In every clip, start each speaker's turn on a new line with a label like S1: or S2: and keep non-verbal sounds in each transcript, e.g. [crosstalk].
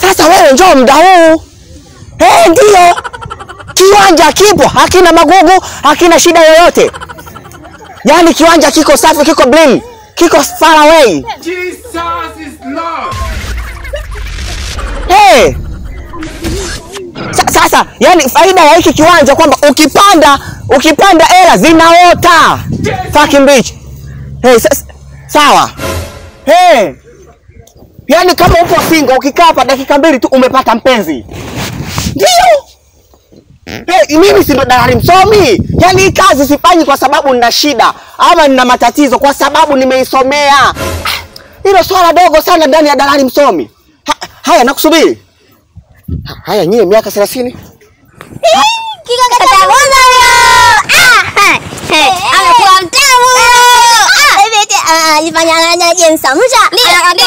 S1: Sasa wewe njoo muda huu. hey, ndio. Kiwanja kipo, hakina magugu, hakina shida yoyote. Yaani kiwanja kiko safi, kiko blim, kiko far away.
S2: Jesus is Lord.
S1: Hey. Sa- Sasa yani faida ya hiki kiwanja kwamba ukipanda ukipanda hela zinaota fucking bitch. Hey, sa sawa. Hey. Yani kama upo singa ukikaa hapa dakika mbili tu umepata mpenzi. Ndio. Hey, mimi si ndo dalali msomi? yani hii kazi sifanyi kwa sababu nina shida ama nina matatizo, kwa sababu nimeisomea. Ah, Hilo swala dogo sana ndani ya dalali msomi. Ha, haya nakusubiri. Ha, haya nyie miaka 30.
S3: Alifanya. Ah, eh.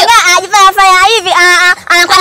S3: Ah, anajifanya fanya hivi ah, ah, anakuwa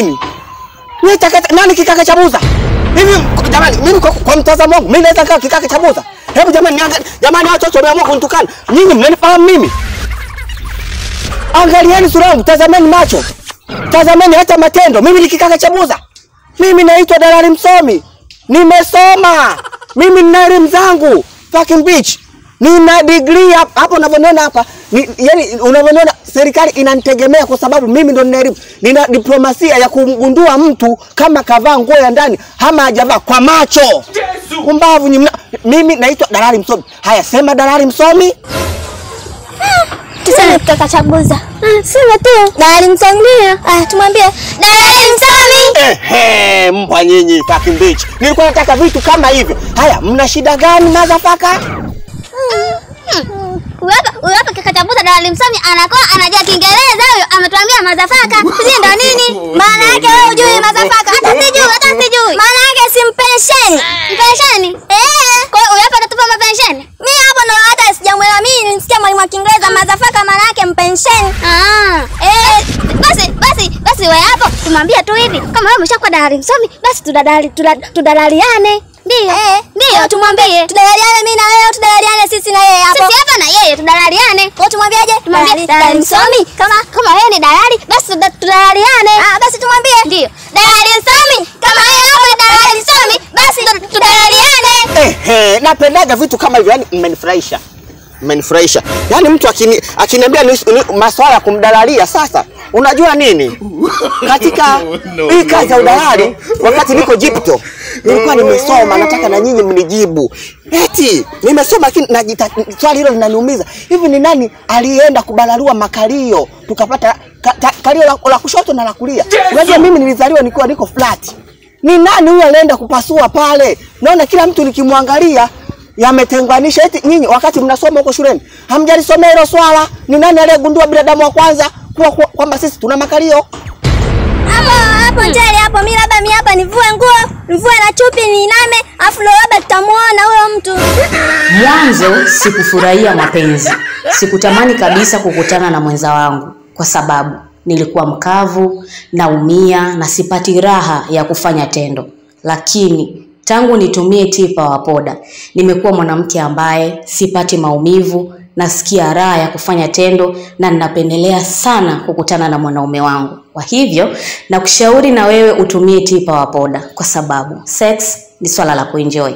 S1: Nini? Ni takata nani kikaka cha buza? Hivi jamani mimi kwa, kwa mtazamo wangu mimi naweza kaa kikaka cha buza. Hebu jamani niangalie jamani hao watoto wameamua kunitukana. Nyinyi mnanifahamu mimi? Angalieni sura yangu, tazameni macho. Tazameni hata matendo. Mimi ni kikaka cha buza. Mimi naitwa dalali msomi. Nimesoma. Mimi nina elimu zangu. Fucking bitch. Nina degree hapa hapo unavyoniona hapa. Ni, yani unavyoniona serikali inanitegemea kwa sababu mimi ndo nina elimu. Nina diplomasia ya kumgundua mtu kama kavaa nguo ya ndani ama hajavaa kwa macho.
S2: Yesu.
S1: Kumbavu nyinyi. mna- Mimi naitwa dalali msomi. Haya sema dalali msomi.
S3: Tuseme tutakachaguza. cha. Sema tu. Dalali msomi. Ah, tumwambie dalali msomi.
S1: Ehe, mbwa nyinyi taki mbichi. Nilikuwa nataka vitu kama hivyo. Haya, mna shida gani
S3: madhafaka? Cha dalali msomi anakoa anajua Kiingereza huyo ametuambia mazafaka. [laughs] Sisi ndo nini? Maana yake wewe hujui mazafaka. Hata sijui, hata sijui. Maana yake si mpensheni. Mpensheni? Eh. Kwa hiyo hapa anatupa mapensheni. Mimi hapo ndo hata sijamuelewa mimi nilisikia mwalimu wa Kiingereza mazafaka maana yake mpensheni. Ah. Eh, basi basi basi wewe hapo tumwambie tu hivi kama wewe umeshakuwa dalali msomi basi tudadali tudadaliane. Ndio. Eh, ndio tumwambie. Tudalaliane yeye tudalaliane. Kwa tumwambiaje? Tumwambie dalali msomi kama kama wewe ni dalali basi tuda- tudalaliane. Ah, basi tumwambie. Ndio. Dalali msomi kama wewe hapo ni dalali msomi basi tudalaliane.
S1: Ehe, napendaga vitu kama hivyo, yani mmenifurahisha. Mmenifurahisha. Yaani mtu akini, akiniambia ni, ni maswala ya kumdalalia sasa, unajua nini? Katika [laughs]
S2: No,
S1: hii
S2: no,
S1: kazi ya udalali
S2: no.
S1: wakati niko Jipto nilikuwa nimesoma, nataka na nyinyi mnijibu. Eti nimesoma lakini najita swali hilo linaniumiza. Hivi ni nani alienda kubalalua makalio tukapata ka, ta, kalio la, la kushoto na la kulia? Unajua mimi nilizaliwa nikiwa niko flat. Ni nani huyo alienda kupasua pale? Naona kila mtu nikimwangalia yametenganisha. Eti nyinyi wakati mnasoma huko shuleni hamjalisomea hilo swala. Ni nani aliyegundua binadamu wa kwanza kuwa kwamba sisi tuna makalio?
S3: Hapo hapo Njeri hapo mimi labda mimi hapa nivue nguo, nivue na chupi niiname, afu ndo labda tutamuona huyo mtu.
S4: Mwanzo sikufurahia mapenzi, sikutamani kabisa kukutana na mwenza wangu kwa sababu nilikuwa mkavu, naumia na sipati raha ya kufanya tendo. Lakini tangu nitumie tipa wa poda, nimekuwa mwanamke ambaye sipati maumivu, nasikia raha ya kufanya tendo na ninapendelea sana kukutana na mwanaume wangu. Kwa hivyo nakushauri na wewe utumie tipa wa poda kwa sababu sex ni swala la kuenjoy.